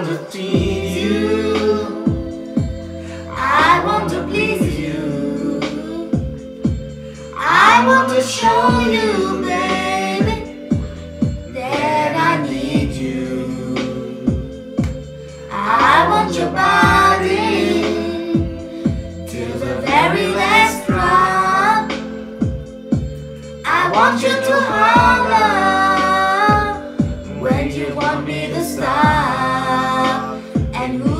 want to please you. I want to please you. I want to show you, baby, that I need you. I want your body till the very last drop. I want you to holler when you want me to stop and who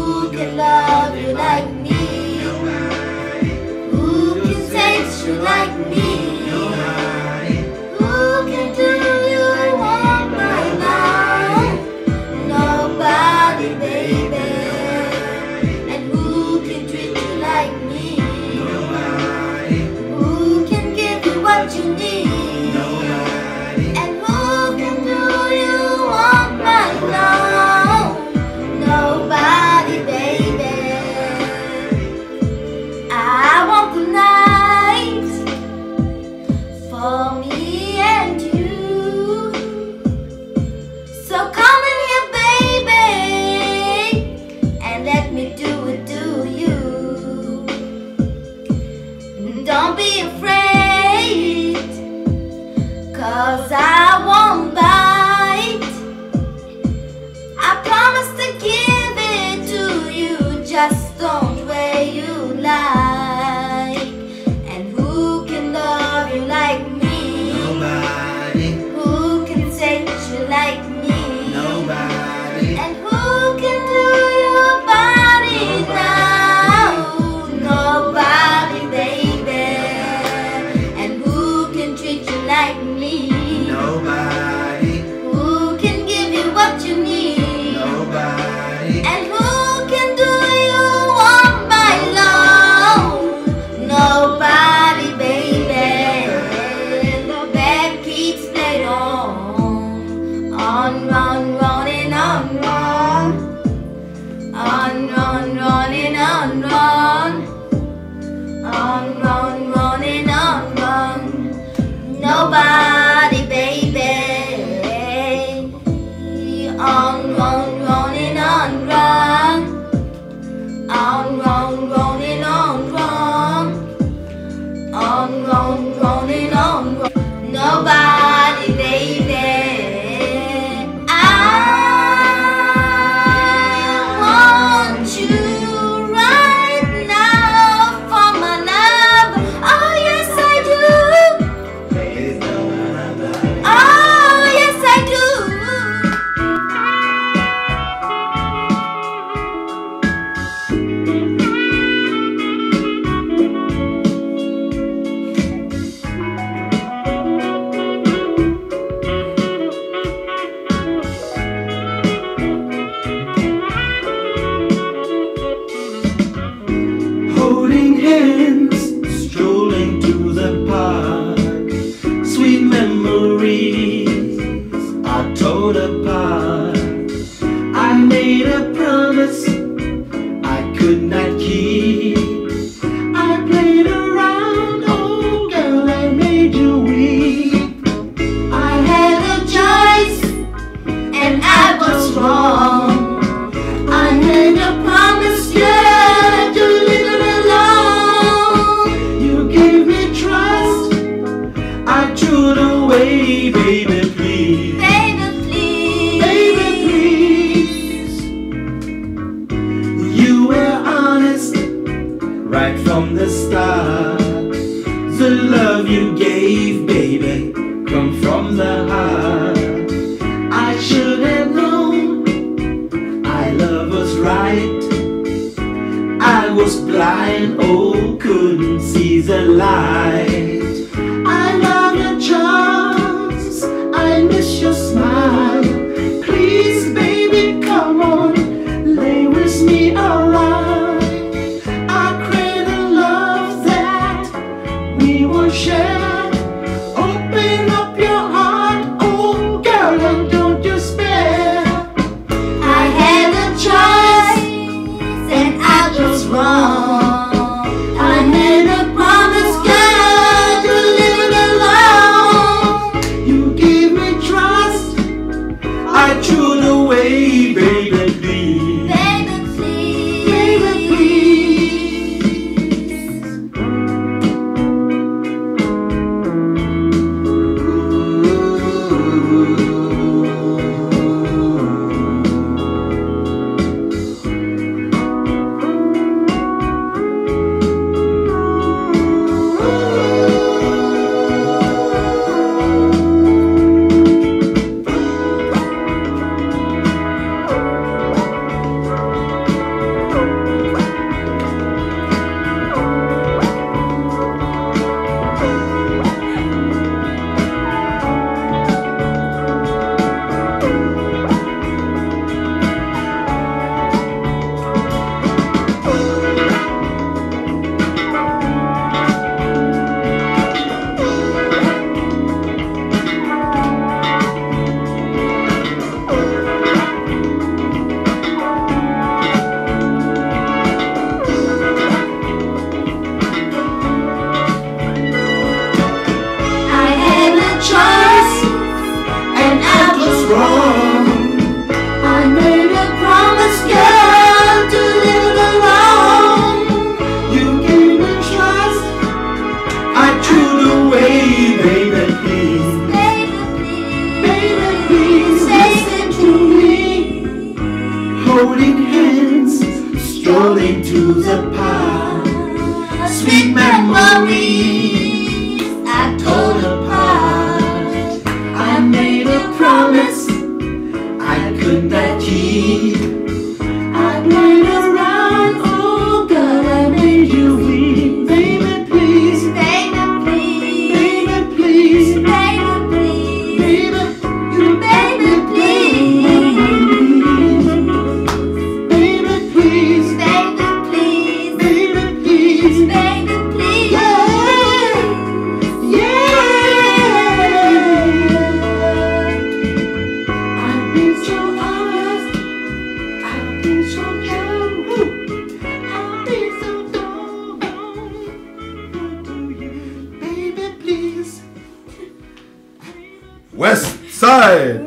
baby, please. Baby, please. Baby, please. You were honest right from the start. The love you gave, baby, come from the heart. I should have known I love was right. I was blind, oh, couldn't see the light. share. into the pie. Sweet memories I told apart. I made a promise I could not keep. West Side.